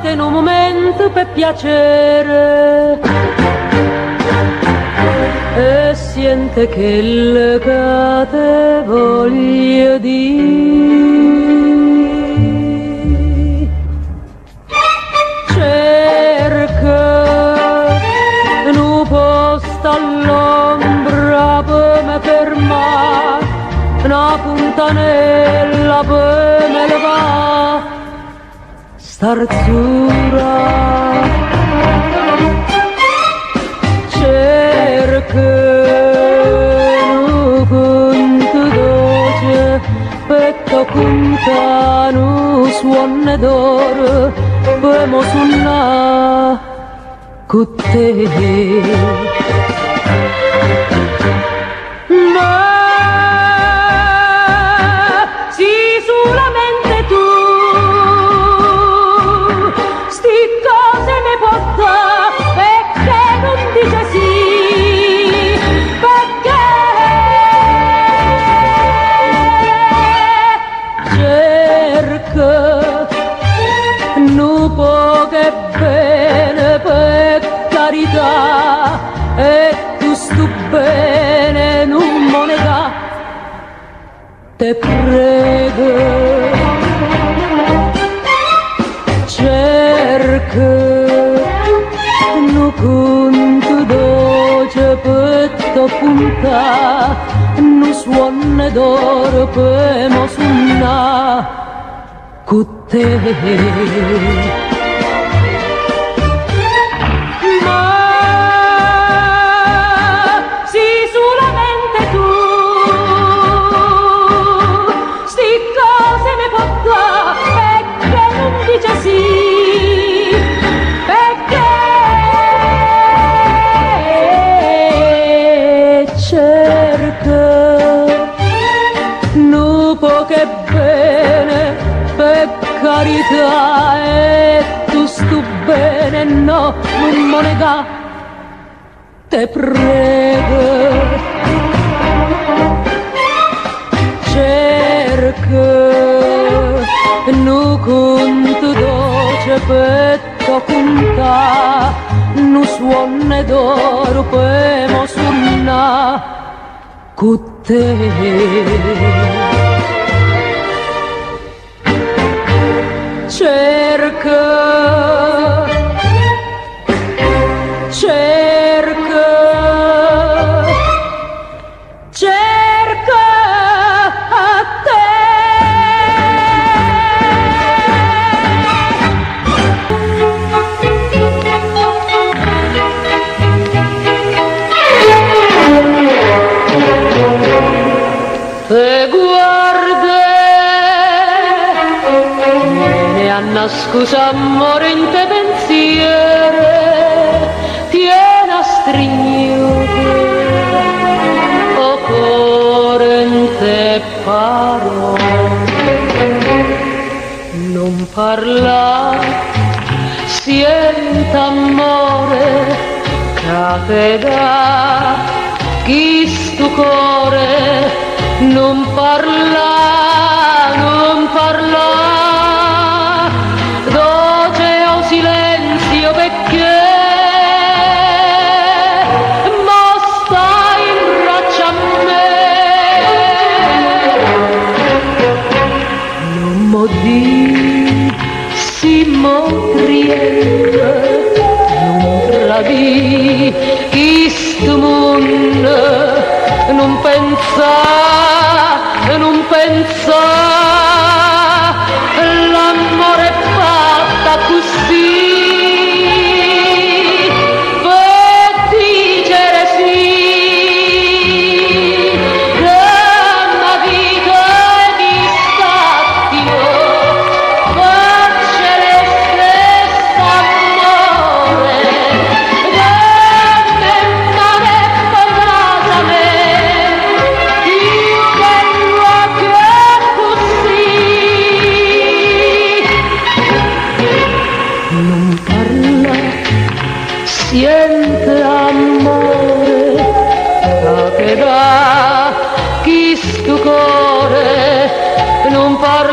in un momento per piacere. E siente che il cate voglio dire cerca un posto all'ombra per me fermare una puntanella per starzura cerca un conto dolce petto contano suonne d'oro per mo suona e tu stu bene non monega te prego. Cerca nu conto dolce petto punta nu suonne d'oro per mo sunna con te poche bene per carità e tu stu bene no non monega te prego. Cerca nu conto dolce petto conta nu suonne d'oro per mo sunna con te cerca viene a nascusa amore in te pensiero tiene a strignute o cuore in te parole non parla sienta amore che da chi stu cuore? Non parla sorridere, non tradì chi sto mondo, non pensare. siente amore a che dà chi scucore non parla